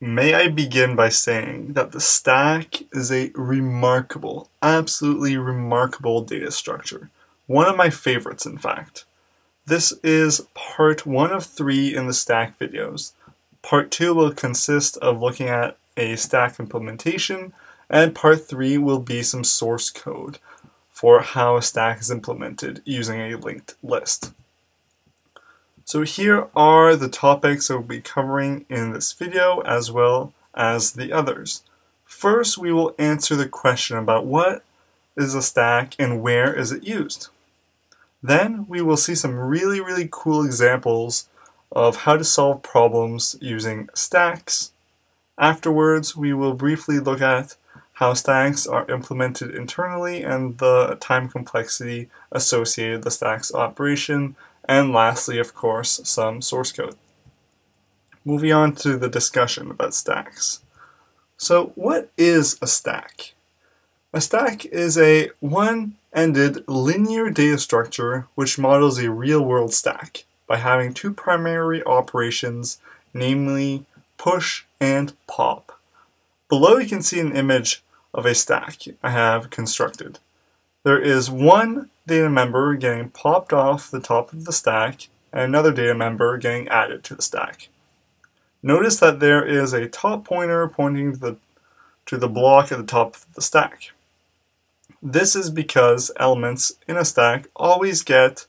May I begin by saying that the stack is a remarkable, absolutely remarkable data structure. One of my favorites, in fact. This is part one of three in the stack videos. Part two will consist of looking at a stack implementation, and part three will be some source code for how a stack is implemented using a linked list. So here are the topics that we'll be covering in this video as well as the others. First, we will answer the question about what is a stack and where is it used. Then we will see some really, really cool examples of how to solve problems using stacks. Afterwards, we will briefly look at how stacks are implemented internally and the time complexity associated with the stacks operation and lastly, of course, some source code. Moving on to the discussion about stacks. So what is a stack? A stack is a one-ended linear data structure which models a real-world stack by having two primary operations, namely push and pop. Below you can see an image of a stack I have constructed. There is one data member getting popped off the top of the stack and another data member getting added to the stack. Notice that there is a top pointer pointing to the, to the block at the top of the stack. This is because elements in a stack always get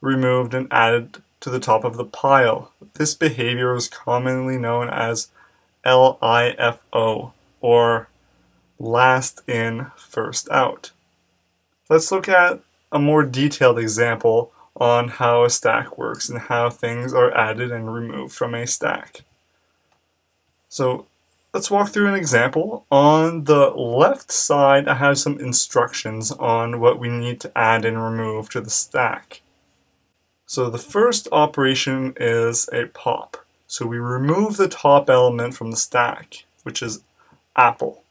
removed and added to the top of the pile. This behavior is commonly known as LIFO, or last in, first out. Let's look at a more detailed example on how a stack works and how things are added and removed from a stack. So let's walk through an example. On the left side, I have some instructions on what we need to add and remove to the stack. So the first operation is a pop. So we remove the top element from the stack, which is apple.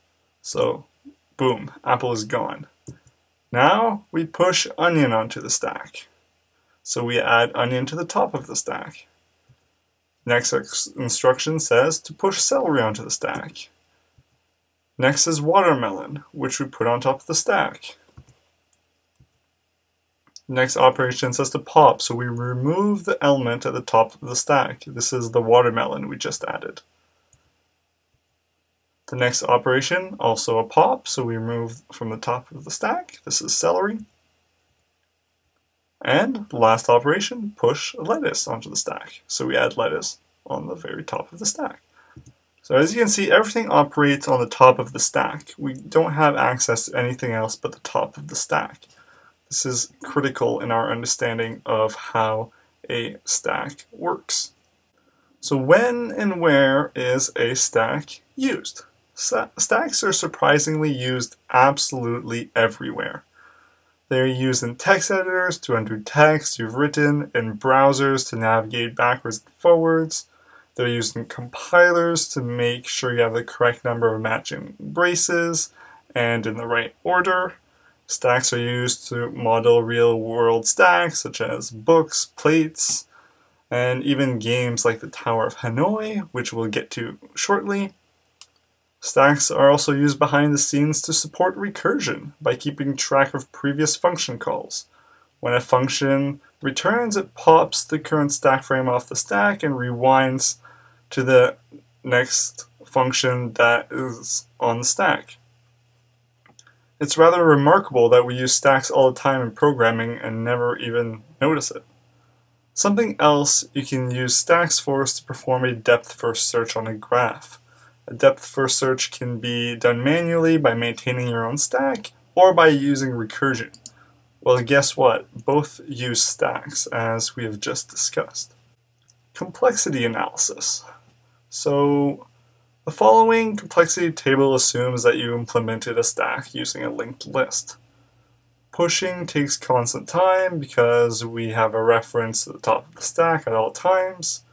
So boom, apple is gone. Now we push onion onto the stack. So we add onion to the top of the stack. Next instruction says to push celery onto the stack. Next is watermelon, which we put on top of the stack. Next operation says to pop, so we remove the element at the top of the stack. This is the watermelon we just added. The next operation, also a pop, so we remove from the top of the stack. This is celery. And the last operation, push lettuce onto the stack. So we add lettuce on the very top of the stack. So as you can see, everything operates on the top of the stack. We don't have access to anything else but the top of the stack. This is critical in our understanding of how a stack works. So when and where is a stack used? Stacks are surprisingly used absolutely everywhere. They are used in text editors to undo text you've written, in browsers to navigate backwards and forwards. They're used in compilers to make sure you have the correct number of matching braces and in the right order. Stacks are used to model real-world stacks such as books, plates, and even games like the Tower of Hanoi, which we'll get to shortly. Stacks are also used behind the scenes to support recursion by keeping track of previous function calls. When a function returns, it pops the current stack frame off the stack and rewinds to the next function that is on the stack. It's rather remarkable that we use stacks all the time in programming and never even notice it. Something else you can use stacks for is to perform a depth-first search on a graph. A depth first search can be done manually by maintaining your own stack or by using recursion. Well, guess what? Both use stacks, as we have just discussed. Complexity analysis. So, the following complexity table assumes that you implemented a stack using a linked list. Pushing takes constant time because we have a reference to the top of the stack at all times.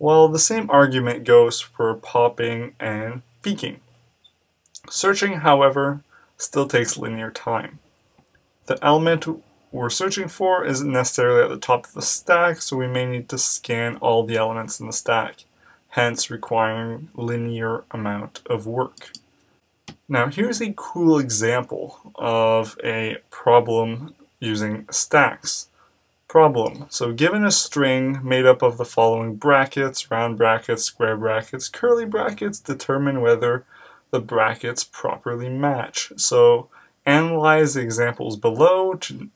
Well, the same argument goes for popping and peeking. Searching, however, still takes linear time. The element we're searching for isn't necessarily at the top of the stack, so we may need to scan all the elements in the stack. hence requiring linear amount of work. Now here's a cool example of a problem using stacks. Problem. So given a string made up of the following brackets, round brackets, square brackets, curly brackets, determine whether the brackets properly match. So analyze the examples below to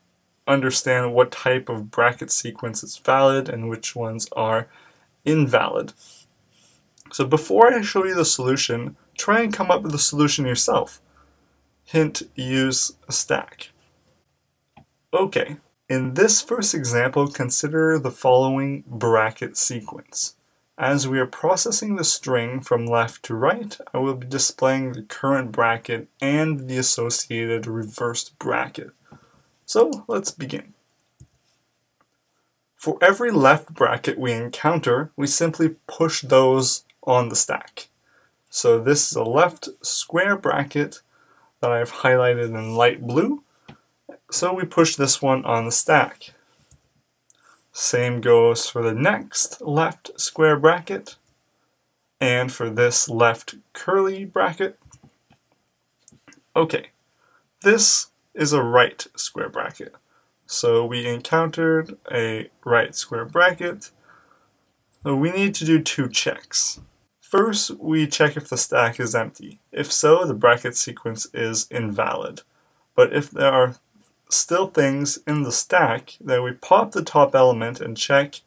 understand what type of bracket sequence is valid and which ones are invalid. So before I show you the solution, try and come up with a solution yourself. Hint, use a stack. Okay, in this first example, consider the following bracket sequence. As we are processing the string from left to right, I will be displaying the current bracket and the associated reversed bracket. So let's begin. For every left bracket we encounter, we simply push those on the stack. So this is a left square bracket that I've highlighted in light blue, so we push this one on the stack. Same goes for the next left square bracket and for this left curly bracket. Okay, this is a right square bracket. So we encountered a right square bracket. So we need to do two checks. First, we check if the stack is empty. If so, the bracket sequence is invalid. But if there are still things in the stack, that we pop the top element and check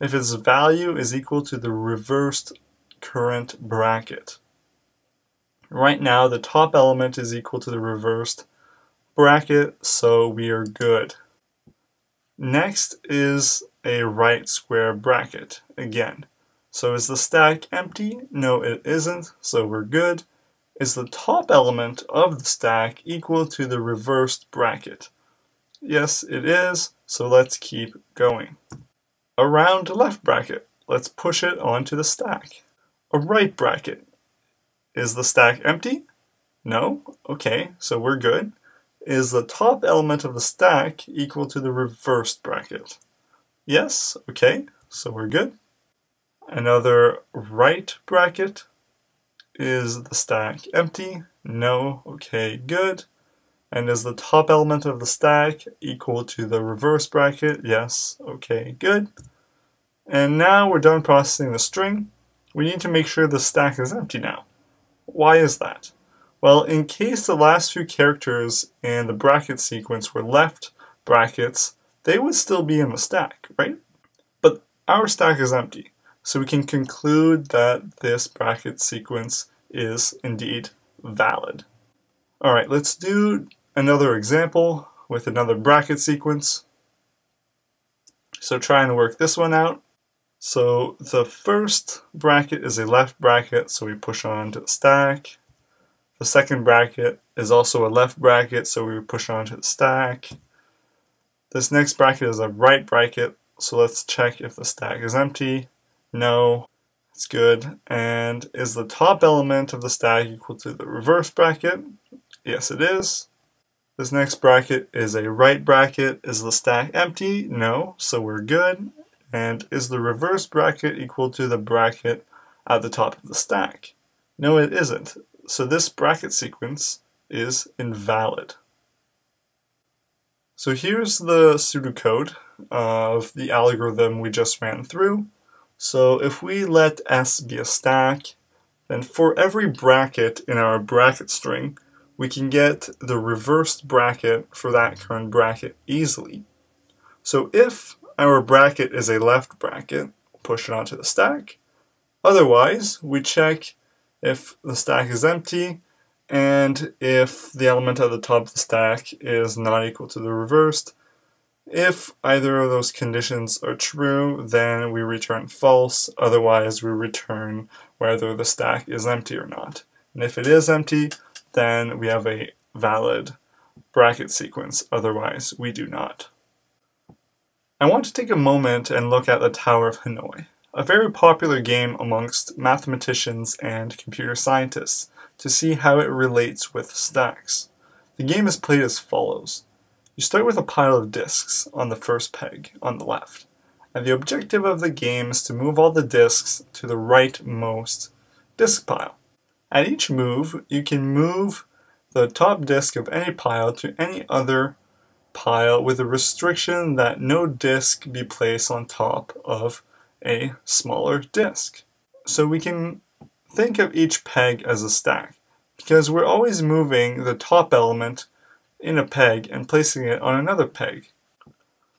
if its value is equal to the reversed current bracket. Right now, the top element is equal to the reversed bracket, so we are good. Next is a right square bracket, again. So is the stack empty? No, it isn't, so we're good. Is the top element of the stack equal to the reversed bracket? Yes, it is, so let's keep going. A round left bracket. Let's push it onto the stack. A right bracket. Is the stack empty? No? Okay, so we're good. Is the top element of the stack equal to the reversed bracket? Yes, okay, so we're good. Another right bracket. Is the stack empty? No, okay, good. And is the top element of the stack equal to the reverse bracket? Yes. Okay, good. And now we're done processing the string. We need to make sure the stack is empty now. Why is that? Well, in case the last few characters in the bracket sequence were left brackets, they would still be in the stack, right? But our stack is empty, so we can conclude that this bracket sequence is indeed valid. All right, let's do another example with another bracket sequence. So try and work this one out. So the first bracket is a left bracket, so we push on to the stack. The second bracket is also a left bracket, so we push on to the stack. This next bracket is a right bracket, so let's check if the stack is empty. No. It's good. And is the top element of the stack equal to the reverse bracket? Yes, it is. This next bracket is a right bracket. Is the stack empty? No, so we're good. And is the reverse bracket equal to the bracket at the top of the stack? No, it isn't. So this bracket sequence is invalid. So here's the pseudocode of the algorithm we just ran through. So if we let S be a stack, then for every bracket in our bracket string, we can get the reversed bracket for that current bracket easily. So if our bracket is a left bracket, push it onto the stack. Otherwise, we check if the stack is empty and if the element at the top of the stack is not equal to the reversed, if either of those conditions are true, then we return false, otherwise we return whether the stack is empty or not. And if it is empty, then we have a valid bracket sequence, otherwise we do not. I want to take a moment and look at the Tower of Hanoi, a very popular game amongst mathematicians and computer scientists, to see how it relates with stacks. The game is played as follows. You start with a pile of disks on the first peg on the left, And the objective of the game is to move all the discs to the rightmost disk pile. At each move, you can move the top disk of any pile to any other pile with a restriction that no disk be placed on top of a smaller disk. So we can think of each peg as a stack because we're always moving the top element in a peg and placing it on another peg.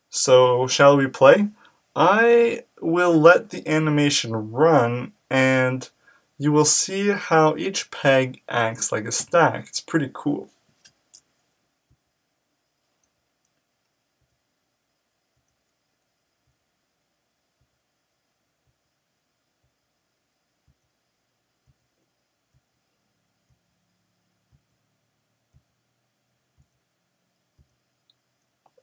So shall we play? I will let the animation run and you will see how each peg acts like a stack. It's pretty cool.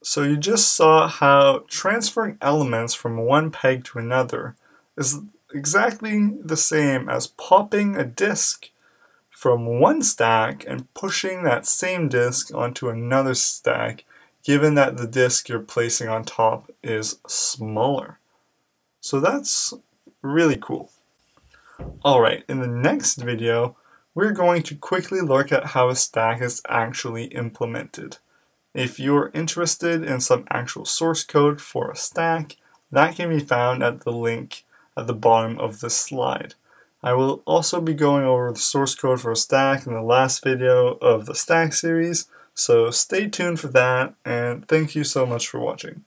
So you just saw how transferring elements from one peg to another is exactly the same as popping a disk from one stack and pushing that same disk onto another stack given that the disk you're placing on top is smaller. So that's really cool. Alright, in the next video, we're going to quickly look at how a stack is actually implemented. If you're interested in some actual source code for a stack, that can be found at the link at the bottom of this slide. I will also be going over the source code for a stack in the last video of the stack series, so stay tuned for that, and thank you so much for watching.